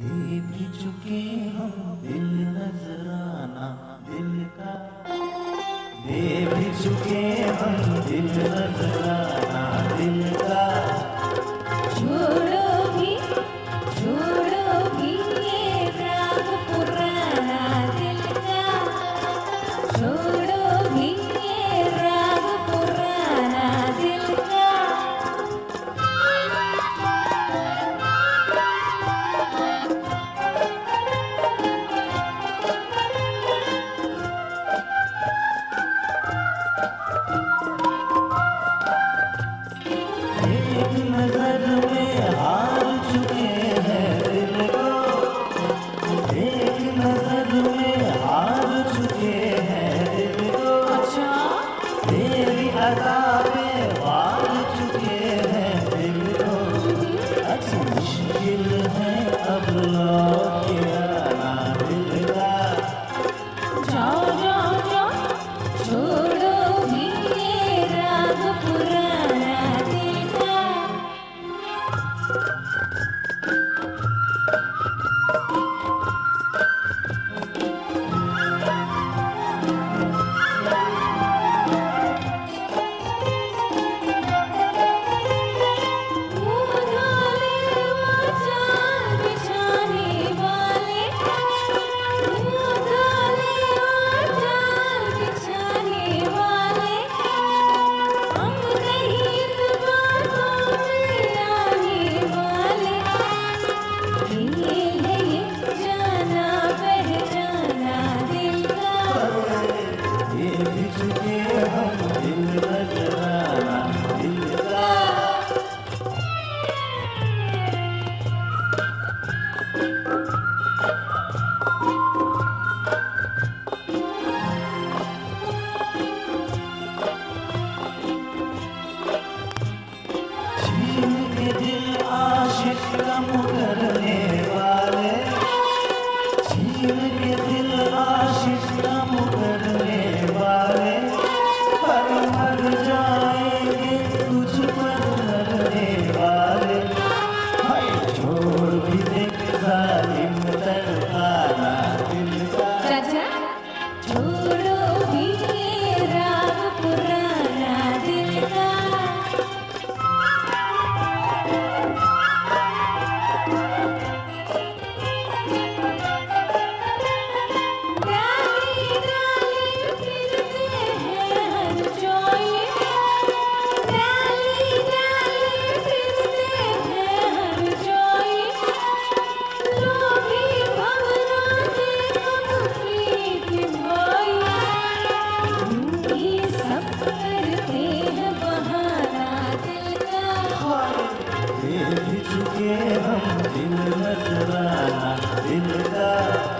दे भी चुके हम दिल नजराना दिल का। दे भी चुके हम दिल नजराना। Krishna Murari चुके हम दिल मत दिल का